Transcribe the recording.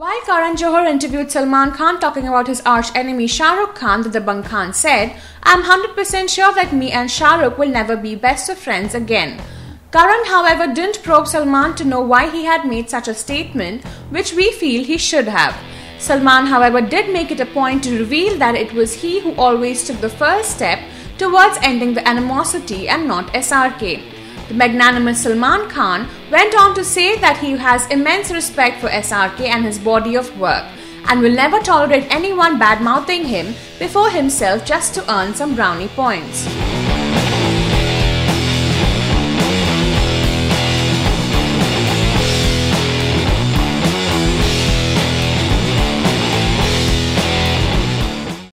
While Karan Johar interviewed Salman Khan talking about his arch enemy Shah Rukh Khan, the Dabangg Khan said, I'm 100% sure that me and Shah Rukh will never be best of friends again. Karan, however, didn't probe Salman to know why he had made such a statement, which we feel he should have. Salman, however, did make it a point to reveal that it was he who always took the first step towards ending the animosity and not SRK. The magnanimous Salman Khan went on to say that he has immense respect for SRK and his body of work and will never tolerate anyone bad mouthing him before himself just to earn some brownie points.